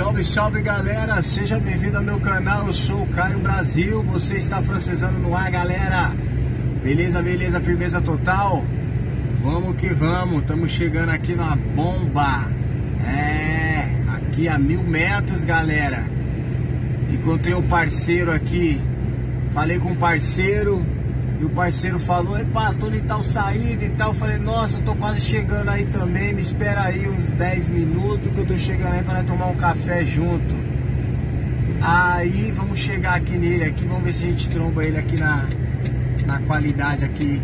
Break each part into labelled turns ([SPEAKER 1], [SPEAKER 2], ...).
[SPEAKER 1] Salve, salve galera, seja bem-vindo ao meu canal, eu sou o Caio Brasil, você está francesando no ar galera. Beleza, beleza, firmeza total? Vamos que vamos, estamos chegando aqui numa bomba. É, aqui a mil metros galera. Encontrei um parceiro aqui, falei com um parceiro e o parceiro falou, epa, tô em tal saída e tal. Eu falei, nossa, eu tô quase chegando aí também, me espera aí uns 10 minutos que eu tô chegando aí para tomar um café junto. Aí vamos chegar aqui nele aqui, vamos ver se a gente tromba ele aqui na, na qualidade aqui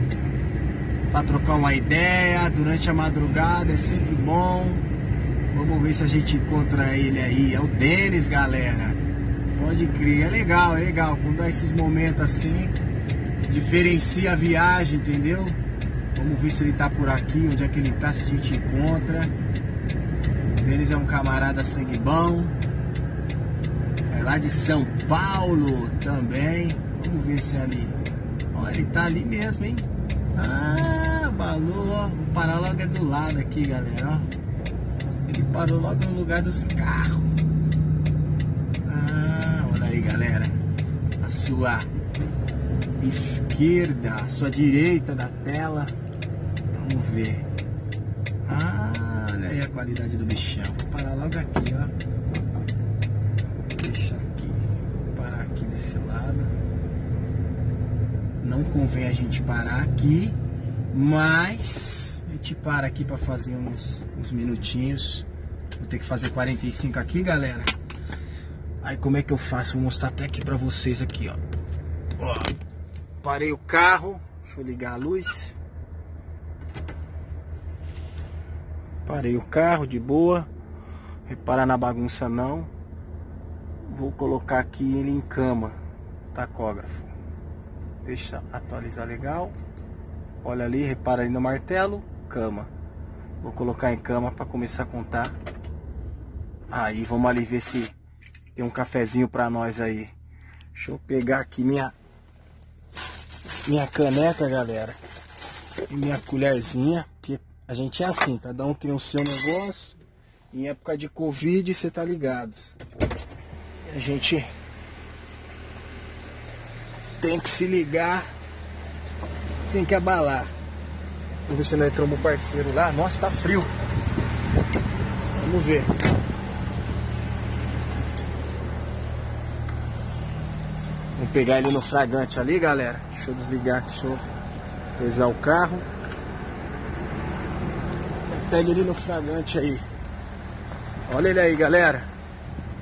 [SPEAKER 1] para trocar uma ideia durante a madrugada, é sempre bom. Vamos ver se a gente encontra ele aí. É o Denis, galera. Pode crer, é legal, é legal. Quando dá esses momentos assim, diferencia a viagem, entendeu? Vamos ver se ele tá por aqui, onde é que ele tá, se a gente encontra. O Denis é um camarada sangue bom. É lá de São Paulo também. Vamos ver se é ali. Ó, ele tá ali mesmo, hein? Ah, balou, ó. O logo é do lado aqui, galera, ó. Ele parou logo no lugar dos carros. Ah, olha aí, galera. A sua esquerda, sua direita da tela. Vamos ver. Ah, olha aí a qualidade do bichão. Vou parar logo aqui, ó. Deixa aqui. Vou parar aqui desse lado. Não convém a gente parar aqui, mas a gente para aqui para fazer uns, uns minutinhos. Vou ter que fazer 45 aqui, galera. Aí como é que eu faço? Vou mostrar até aqui pra vocês aqui, ó. Ó. Parei o carro, deixa eu ligar a luz. Parei o carro de boa. Reparar na bagunça não. Vou colocar aqui ele em cama. Tacógrafo. Deixa atualizar legal. Olha ali, repara ali no martelo. Cama. Vou colocar em cama para começar a contar. Aí vamos ali ver se tem um cafezinho para nós aí. Deixa eu pegar aqui minha minha caneca, galera. E minha colherzinha, porque a gente é assim, cada um tem o seu negócio. Em época de Covid, você tá ligado. A gente tem que se ligar, tem que abalar. Vamos ver se nós entramos parceiro lá. Nossa, tá frio. Vamos ver. Vamos pegar ele no fragante ali, galera. Deixa eu desligar aqui, deixa eu coisar o carro. Pega ele no fragante aí. Olha ele aí, galera.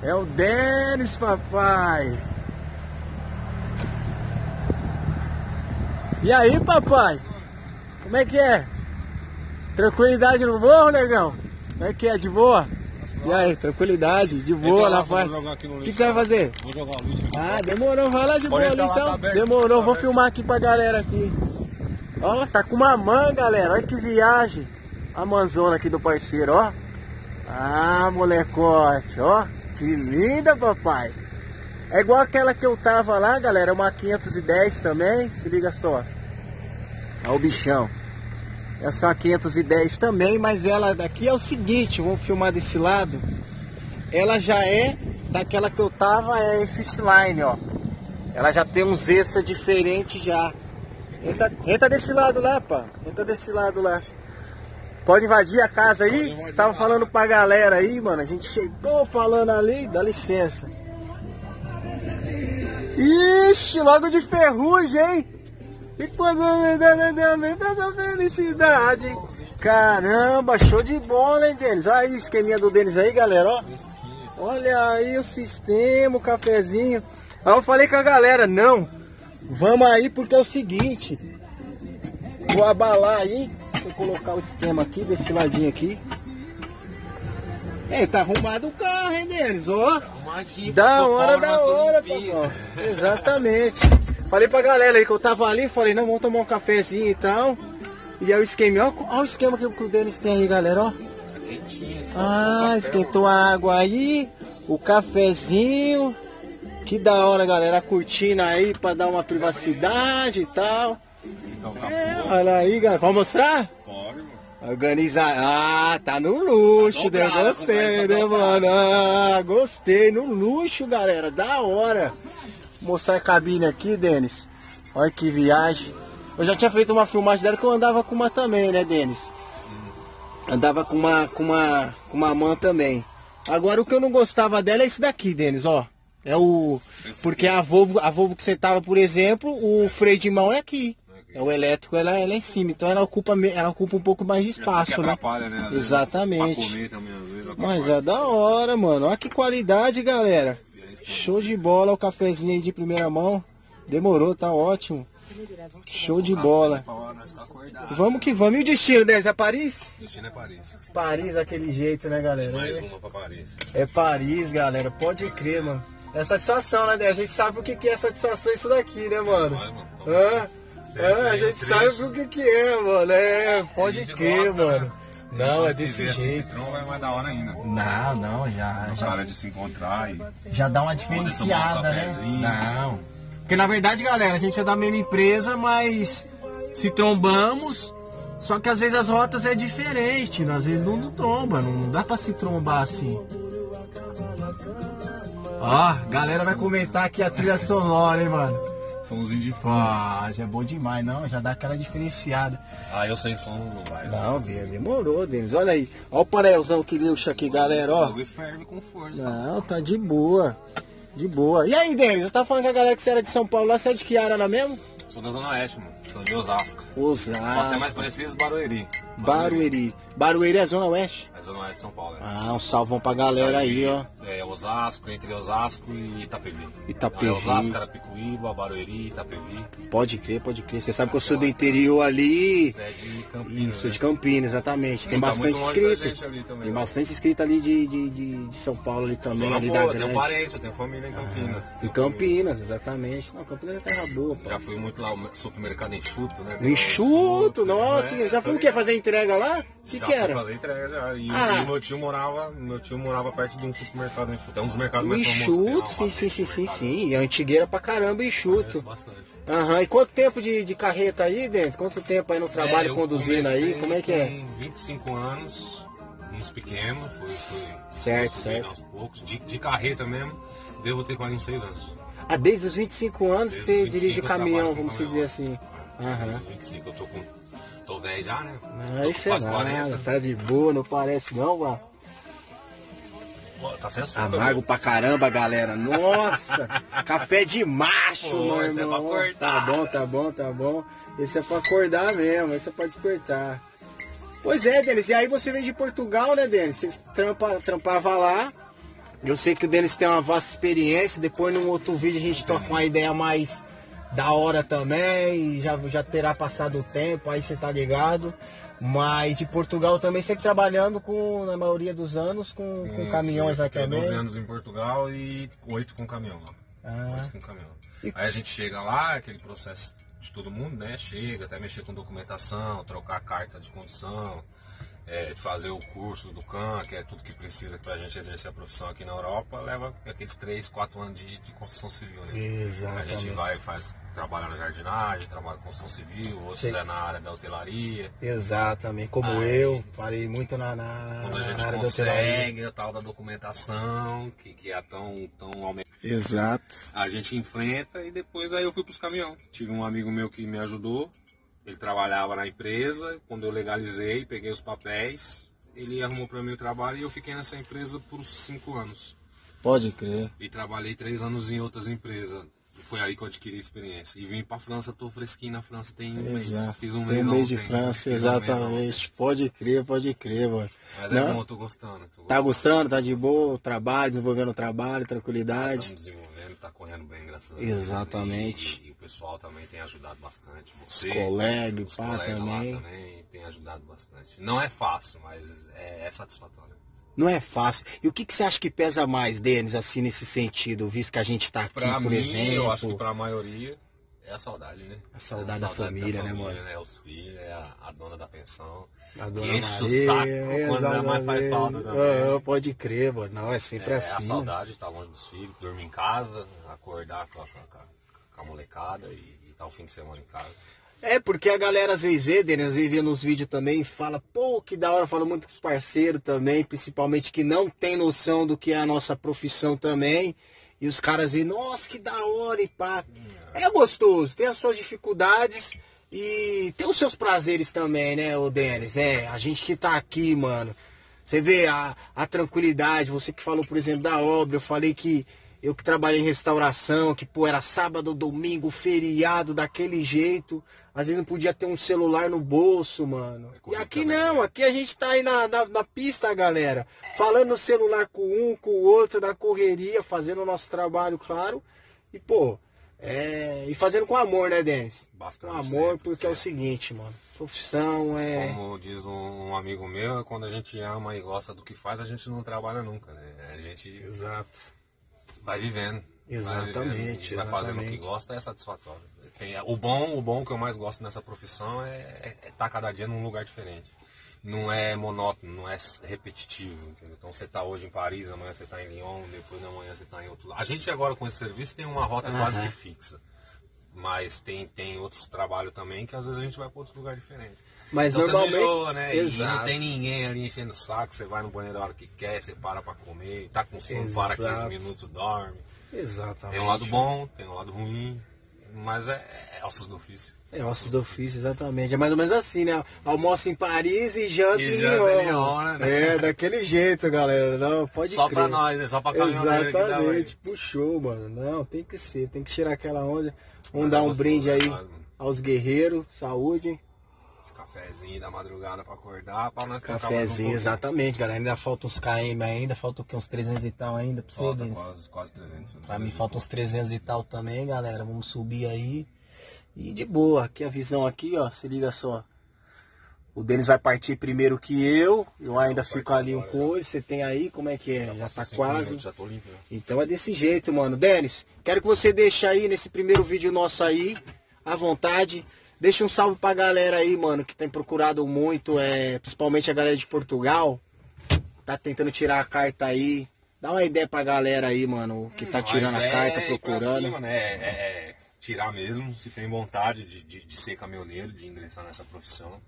[SPEAKER 1] É o Denis, papai. E aí, papai? Como é que é? Tranquilidade no morro, negão? Como é que é? De boa? E aí, tranquilidade, de boa lá, pai. O que, que você vai fazer?
[SPEAKER 2] Vou jogar o lixo.
[SPEAKER 1] Ah, demorou, vai lá de boa ali então.
[SPEAKER 2] tá aberto.
[SPEAKER 1] demorou,
[SPEAKER 2] Tá
[SPEAKER 1] vou filmar aqui pra galera aqui. Ó, tá com uma mãe, galera. Olha que viagem. A manzona aqui do parceiro, ó. Ah, molecote, ó. Que linda, papai. É igual aquela que eu tava lá, galera. Uma 510 também. Se liga só. Olha o bichão. Essa é uma 510 também, mas ela daqui é o seguinte, vamos filmar desse lado. Ela já é daquela que eu tava, é F-Line, ó. Ela já tem uns extra diferentes já. Entra, entra desse lado lá, pá. Entra desse lado lá. Pode invadir a casa aí? Tava
[SPEAKER 2] lá.
[SPEAKER 1] falando pra galera aí, mano. A gente chegou falando ali, dá licença. Ixi, logo de ferrugem, hein? E quando me dá essa felicidade, hein? Caramba, show de bola, hein, Denis? Olha aí o esqueminha do Denis aí, galera, ó. Olha aí o sistema, o cafezinho. Aí eu falei com a galera, não, vamos aí porque é o seguinte. Vou abalar aí, deixa eu colocar o esquema aqui, desse ladinho aqui. Ei, tá arrumado o carro, hein, Denis? Ó. Da hora, da hora, papai. Exatamente. Falei pra galera aí que eu tava ali, falei, não, vamos tomar um cafezinho e tal. E aí o esquema, ó, ó o esquema que o Denis tem aí, galera, ó. Ah, esquentou a água aí, o cafezinho. Que da hora, galera, a cortina aí pra dar uma privacidade e tal. É, olha aí, galera. Vamos mostrar?
[SPEAKER 2] Pode, mano.
[SPEAKER 1] Organiza. Ah, tá no luxo,
[SPEAKER 2] Tá
[SPEAKER 1] né?
[SPEAKER 2] dobrada,
[SPEAKER 1] Gostei, né, mano? Ah, gostei. No luxo, galera. Da hora. Mostrar a cabine aqui, Denis. Olha que viagem. Eu já tinha feito uma filmagem dela que eu andava com uma também, né, Denis? Andava com uma, com uma, com uma man também. Agora o que eu não gostava dela é esse daqui, Denis, ó. É o. Porque a Volvo, a Volvo que você tava, por exemplo, o freio de mão é aqui. É o elétrico, ela, ela é em cima, então ela ocupa, ela ocupa um pouco mais de espaço, né?
[SPEAKER 2] né?
[SPEAKER 1] Exatamente.
[SPEAKER 2] Também, vezes,
[SPEAKER 1] Mas é da hora, mano. Olha que qualidade, galera. Show de bola o cafezinho aí de primeira mão. Demorou, tá ótimo. Show de bola. Vamos que vamos. E o destino, Denis? É Paris?
[SPEAKER 2] Destino é Paris.
[SPEAKER 1] Paris daquele jeito, né, galera?
[SPEAKER 2] Mais uma pra Paris.
[SPEAKER 1] É Paris, galera. Pode crer, mano. É satisfação, né, Denis? A gente sabe o que é satisfação isso daqui, né, mano? Hã? Hã? a gente sabe o que é, mano. É, pode crer,
[SPEAKER 2] gosta,
[SPEAKER 1] mano.
[SPEAKER 2] Né?
[SPEAKER 1] Não, é
[SPEAKER 2] se
[SPEAKER 1] desse jeito.
[SPEAKER 2] Citroën vai mais da hora ainda.
[SPEAKER 1] Não, não, já, já
[SPEAKER 2] hora de se encontrar e
[SPEAKER 1] já dá uma diferenciada,
[SPEAKER 2] um
[SPEAKER 1] né? Não. Porque na verdade, galera, a gente é da mesma empresa, mas se trombamos, só que às vezes as rotas é diferente, às vezes não, não tromba, não dá pra se trombar assim. Ó, galera vai comentar aqui a trilha sonora, hein, mano.
[SPEAKER 2] Somzinho de fã.
[SPEAKER 1] Ah, já é bom demais, não, já dá aquela diferenciada.
[SPEAKER 2] Ah, eu sem som não vai.
[SPEAKER 1] Não, Bia, demorou, Denis. Olha aí, ó o painelzão que luxo aqui, galera,
[SPEAKER 2] O
[SPEAKER 1] ó.
[SPEAKER 2] bagulho ferve com força.
[SPEAKER 1] Não, tá de boa. De boa. E aí, Denis, eu tava falando com a galera que você era de São Paulo lá, você é de que área lá mesmo?
[SPEAKER 2] Sou da Zona Oeste, mano. Sou de Osasco. Pra ser
[SPEAKER 1] Osasco.
[SPEAKER 2] mais preciso, Barueri.
[SPEAKER 1] Barueri. Barueri é Zona Oeste?
[SPEAKER 2] É Zona Oeste de São Paulo, né?
[SPEAKER 1] Ah, um salvão pra galera aí, ó.
[SPEAKER 2] É Osasco, entre Osasco e Itapevi.
[SPEAKER 1] Itapevi.
[SPEAKER 2] É Osasco, Carapicuíba, Barueri, Itapevi.
[SPEAKER 1] Pode crer, pode crer. Você sabe que eu sou do interior ali.
[SPEAKER 2] Você é de Campinas,
[SPEAKER 1] Isso,
[SPEAKER 2] né?
[SPEAKER 1] de Campinas, exatamente. Tem
[SPEAKER 2] Não tá
[SPEAKER 1] bastante
[SPEAKER 2] da
[SPEAKER 1] inscrito.
[SPEAKER 2] ali também,
[SPEAKER 1] Tem
[SPEAKER 2] né?
[SPEAKER 1] bastante inscrito ali de, de, de, de São Paulo ali também,
[SPEAKER 2] Zona
[SPEAKER 1] ali
[SPEAKER 2] boa,
[SPEAKER 1] da
[SPEAKER 2] tenho
[SPEAKER 1] grande.
[SPEAKER 2] parente, eu tenho família em Campinas.
[SPEAKER 1] Em
[SPEAKER 2] Tenho
[SPEAKER 1] Campinas, exatamente. Não, Campinas é terra boa, pô.
[SPEAKER 2] Já fui muito lá, o supermercado enxuto, né?
[SPEAKER 1] No enxuto, nossa,
[SPEAKER 2] né?
[SPEAKER 1] já foi o quê? Fazer entrega lá? O que
[SPEAKER 2] já
[SPEAKER 1] que era?
[SPEAKER 2] fazer entrega já. E,
[SPEAKER 1] Ah.
[SPEAKER 2] e meu tio morava, meu tio morava perto de um supermercado enxuto. É um dos mercados mais famosos.
[SPEAKER 1] enxuto, sim, sim, sim, sim, sim. A antigueira pra caramba, enxuto.
[SPEAKER 2] bastante.
[SPEAKER 1] Aham, e quanto tempo de, de carreta aí, Denis? Quanto tempo aí no trabalho
[SPEAKER 2] É,
[SPEAKER 1] conduzindo aí? Como é que é?
[SPEAKER 2] Com 25 anos, uns pequenos, fui, fui
[SPEAKER 1] Certo, certo.
[SPEAKER 2] aos poucos, de, de carreta mesmo, devo ter quase uns 6 anos.
[SPEAKER 1] Ah, desde os 25 anos
[SPEAKER 2] Desde
[SPEAKER 1] você
[SPEAKER 2] os 25
[SPEAKER 1] dirige caminhão, vamos dizer assim. Aham.
[SPEAKER 2] Desde os 25, eu tô com. Tô velho já, né? Tô
[SPEAKER 1] isso é nada, tá de boa, não parece não, vá.
[SPEAKER 2] Tá sem açúcar.
[SPEAKER 1] Amargo
[SPEAKER 2] viu?
[SPEAKER 1] pra caramba, galera. Nossa! café de macho,
[SPEAKER 2] Pô,
[SPEAKER 1] meu
[SPEAKER 2] esse é pra acordar.
[SPEAKER 1] Tá bom, tá bom, tá bom. Esse é pra acordar mesmo, esse é pra despertar. Pois é, Denis, e aí você veio de Portugal, né, Denis? Você trampa, trampava lá. Eu sei que o Denis tem uma vasta experiência. Depois, num outro vídeo, a gente toca uma ideia mais da hora também. Já, já terá passado o tempo, aí você tá ligado. Mas de Portugal também, sempre trabalhando com, na maioria dos anos, com, com caminhões
[SPEAKER 2] fiquei
[SPEAKER 1] também.
[SPEAKER 2] 12 anos em Portugal e 8 com caminhão lá.
[SPEAKER 1] Ah.
[SPEAKER 2] 8 com caminhão. Aí a gente chega lá, aquele processo de todo mundo, né? Chega, até mexer com documentação, trocar carta de condução, é, fazer o curso do CAN, que é tudo que precisa pra gente exercer a profissão aqui na Europa, leva aqueles 3, 4 anos de, de construção civil, né?
[SPEAKER 1] Exatamente.
[SPEAKER 2] A gente vai e faz, trabalha na jardinagem, trabalha com construção civil, outros
[SPEAKER 1] Sei.
[SPEAKER 2] é na área da hotelaria.
[SPEAKER 1] Exatamente, como
[SPEAKER 2] Aí-
[SPEAKER 1] eu, falei muito na, na,
[SPEAKER 2] Quando a gente
[SPEAKER 1] na área da hotelaria.
[SPEAKER 2] consegue a tal da documentação, que, que é tão, tão aumentada.
[SPEAKER 1] Exato.
[SPEAKER 2] A gente enfrenta e depois aí eu fui pros caminhão. Tive um amigo meu que me ajudou. Ele trabalhava na empresa. Quando eu legalizei, peguei os papéis, ele arrumou para mim o trabalho e eu fiquei nessa empresa por cinco anos.
[SPEAKER 1] Pode crer.
[SPEAKER 2] E trabalhei três anos em outras empresas. E foi aí que eu adquiri experiência. E vim pra França, tô fresquinho na França tem um mês.
[SPEAKER 1] Exato.
[SPEAKER 2] Fiz um
[SPEAKER 1] Tem
[SPEAKER 2] mês
[SPEAKER 1] um mês de. França,
[SPEAKER 2] mês
[SPEAKER 1] exatamente. Pode crer, pode crer, mano.
[SPEAKER 2] Mas é
[SPEAKER 1] Não?
[SPEAKER 2] bom, tô gostando. Tô
[SPEAKER 1] Tá gostando? Tá de boa? Trabalho, desenvolvendo o trabalho, tranquilidade.
[SPEAKER 2] Estamos desenvolvendo, tá correndo bem, graças a Deus.
[SPEAKER 1] Exatamente.
[SPEAKER 2] E, e o pessoal também tem ajudado bastante. Você,
[SPEAKER 1] colegas,
[SPEAKER 2] os
[SPEAKER 1] pá,
[SPEAKER 2] colegas
[SPEAKER 1] também.
[SPEAKER 2] também tem ajudado bastante. Não é fácil, mas é, é satisfatório.
[SPEAKER 1] Não é fácil. E o que, que você acha que pesa mais, Denis, assim, nesse sentido? Visto que a gente tá aqui,
[SPEAKER 2] Pra
[SPEAKER 1] por
[SPEAKER 2] mim,
[SPEAKER 1] exemplo.
[SPEAKER 2] eu acho que pra maioria é a saudade, né?
[SPEAKER 1] A saudade
[SPEAKER 2] É
[SPEAKER 1] da família, né, mano?
[SPEAKER 2] É os filhos, é a, a dona da pensão.
[SPEAKER 1] A
[SPEAKER 2] que
[SPEAKER 1] dona
[SPEAKER 2] enche
[SPEAKER 1] Maria,
[SPEAKER 2] o saco quando a mais faz falta também.
[SPEAKER 1] Ah, pode crer, mano. Não, é sempre
[SPEAKER 2] É,
[SPEAKER 1] assim.
[SPEAKER 2] a
[SPEAKER 1] né?
[SPEAKER 2] saudade de estar longe dos filhos, dormir em casa, acordar com a, com a- com a molecada e, e estar o fim de semana em casa.
[SPEAKER 1] É, porque a galera às vezes vê, Denis, às vezes vê nos vídeos também e fala, pô, que da hora, fala muito com os parceiros também, principalmente que não tem noção do que é a nossa profissão também. E os caras dizem, nossa, que da hora e pá. É gostoso, tem as suas dificuldades e tem os seus prazeres também, né, o Denis? É, a gente que tá aqui, mano. Você vê a, a tranquilidade, você que falou, por exemplo, da obra, eu falei que eu que trabalhei em restauração, que pô, era sábado, domingo, feriado, daquele jeito. Às vezes não podia ter um celular no bolso, mano. É e aqui também, não, né? aqui a gente tá aí na, na, na, pista, galera. Falando no celular com um, com o outro, da correria, fazendo o nosso trabalho, claro. E, pô, é... e fazendo com amor, né, Denis?
[SPEAKER 2] Bastante.
[SPEAKER 1] Com amor, sempre, porque sempre. é o seguinte, mano. Profissão é.
[SPEAKER 2] Como diz um amigo meu, quando a gente ama e gosta do que faz, a gente não trabalha nunca, né? A gente.
[SPEAKER 1] Exato
[SPEAKER 2] vai vivendo.
[SPEAKER 1] Exatamente. Vai, vivendo, vai
[SPEAKER 2] exatamente. fazendo o que gosta, é satisfatório. o bom, o bom que eu mais gosto nessa profissão é estar é, é tá cada dia num lugar diferente. Não é monótono, não é repetitivo, entendeu? Então você está hoje em Paris, amanhã você está em Lyon, depois da manhã você está em outro lugar. A gente agora com esse serviço tem uma rota uhum. quase que fixa. Mas tem, tem outros trabalhos também que às vezes a gente vai para outros lugares diferentes.
[SPEAKER 1] Mas então normalmente. Você
[SPEAKER 2] enjoa, né? Exato. E não tem ninguém ali enchendo o saco, você vai no banheiro a hora que quer, você para pra comer, tá com sono, Exato. para 15 minutos, dorme.
[SPEAKER 1] Exatamente.
[SPEAKER 2] Tem um lado bom, tem um lado ruim, mas é, é ossos do ofício.
[SPEAKER 1] É ossos do ofício, exatamente. É mais ou menos assim, né? Almoço em Paris e janta
[SPEAKER 2] e em Lyon.
[SPEAKER 1] Né? É, daquele jeito, galera. Não, pode
[SPEAKER 2] Só
[SPEAKER 1] crer.
[SPEAKER 2] pra nós, né? Só pra caminhoneiro
[SPEAKER 1] Exatamente. Puxou, mano. Não, tem que ser. Tem que tirar aquela onda. Vamos mas dar é um gostoso, brinde aí né, aos guerreiros. Saúde
[SPEAKER 2] cafezinho da madrugada para acordar, para nós
[SPEAKER 1] Cafezinho, um exatamente, galera. Ainda falta uns KM ainda, falta o que? Uns 300 e tal ainda pra
[SPEAKER 2] você, quase, quase 300.
[SPEAKER 1] Pra mim falta uns 300 e tal também, galera. Vamos subir aí. E de boa, aqui a visão aqui, ó, se liga só. O Denis vai partir primeiro que eu, eu ainda fico ali um coisa, você tem aí, como é que é? Já, já tá quase.
[SPEAKER 2] Minutos, já tô limpo,
[SPEAKER 1] Então é desse jeito, mano. Denis, quero que você deixe aí nesse primeiro vídeo nosso aí, à vontade. Deixa um salve pra galera aí, mano, que tem procurado muito, é, principalmente a galera de Portugal. Tá tentando tirar a carta aí. Dá uma ideia pra galera aí, mano, que tá tirando a, a carta, é procurando.
[SPEAKER 2] Cima, né? É, é, é, tirar mesmo, se tem vontade de, de, de ser caminhoneiro, de ingressar nessa profissão.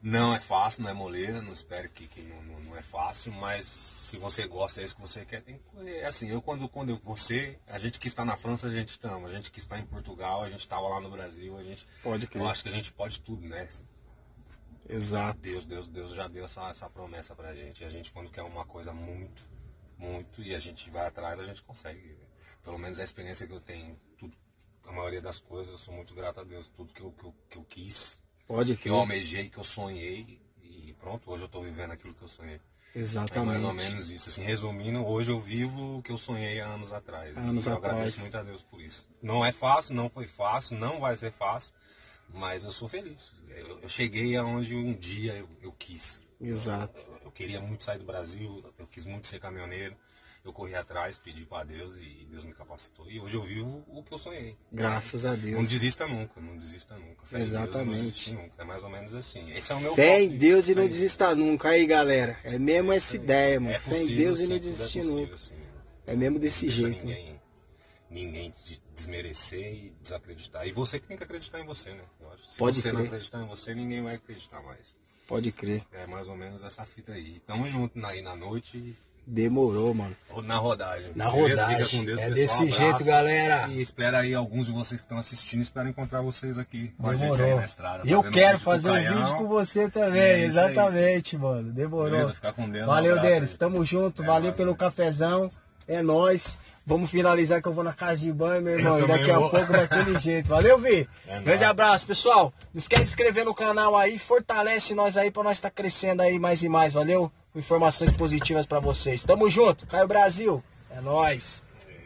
[SPEAKER 2] Não é fácil, não é moleza, não espero que, que não, não, não, é fácil, mas se você gosta, é isso que você quer, tem é assim, eu quando, quando eu, você, a gente que está na França, a gente estamos, a gente que está em Portugal, a gente estava lá no Brasil, a gente.
[SPEAKER 1] Pode crer.
[SPEAKER 2] Eu acho que a gente pode tudo, né?
[SPEAKER 1] Exato.
[SPEAKER 2] Deus, Deus, Deus já deu essa, essa promessa pra gente. A gente quando quer uma coisa muito, muito, e a gente vai atrás, a gente consegue. Pelo menos a experiência que eu tenho, tudo, a maioria das coisas, eu sou muito grato a Deus. Tudo que eu, que eu, que eu quis
[SPEAKER 1] Pode
[SPEAKER 2] que eu almejei, que eu sonhei e pronto, hoje eu estou vivendo aquilo que eu sonhei.
[SPEAKER 1] Exatamente.
[SPEAKER 2] É mais ou menos isso. Assim, resumindo, hoje eu vivo o que eu sonhei há anos atrás.
[SPEAKER 1] Anos
[SPEAKER 2] eu
[SPEAKER 1] atrás.
[SPEAKER 2] agradeço muito a Deus por isso. Não é fácil, não foi fácil, não vai ser fácil, mas eu sou feliz. Eu, eu cheguei aonde um dia eu, eu quis.
[SPEAKER 1] Exato.
[SPEAKER 2] Eu, eu, queria muito sair do Brasil, eu quis muito ser caminhoneiro eu corri atrás, pedi para Deus e Deus me capacitou. E hoje eu vivo o que eu sonhei.
[SPEAKER 1] Graças a Deus.
[SPEAKER 2] Não desista nunca, não desista nunca.
[SPEAKER 1] Fé Exatamente.
[SPEAKER 2] Deus, nunca. É mais ou menos assim. Esse é o meu
[SPEAKER 1] Fé em Deus e não desista nunca. Aí, galera. É mesmo é, essa ideia, mano. É Fé em Deus e não desistir é nunca. Sim. É mesmo desse jeito.
[SPEAKER 2] Ninguém, ninguém desmerecer e desacreditar. E você que tem que acreditar em você, né? Se
[SPEAKER 1] Pode
[SPEAKER 2] você
[SPEAKER 1] crer.
[SPEAKER 2] não acreditar em você, ninguém vai acreditar mais.
[SPEAKER 1] Pode crer.
[SPEAKER 2] É mais ou menos essa fita aí. Tamo junto aí na noite
[SPEAKER 1] Demorou, mano.
[SPEAKER 2] Na rodagem.
[SPEAKER 1] Na rodagem. Deus, é desse um jeito, galera.
[SPEAKER 2] E espera aí, alguns de vocês que estão assistindo, espero encontrar vocês aqui
[SPEAKER 1] com Demorou. a gente aí na estrada. E eu quero fazer um vídeo com você também, é exatamente, aí. mano. Demorou.
[SPEAKER 2] Beleza, ficar com Deus.
[SPEAKER 1] Valeu, um Denis. Tamo junto. É, valeu pelo cafezão. É nóis. Vamos finalizar que eu vou na casa de banho, meu irmão. E daqui a pouco daquele jeito. Valeu, Vi. É Grande abraço, pessoal. Não esquece de se inscrever no canal aí. Fortalece nós aí pra nós estar tá crescendo aí mais e mais. Valeu? Informações positivas para vocês. Tamo junto, Caio Brasil. É nós.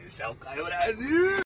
[SPEAKER 2] Esse é o Caio Brasil.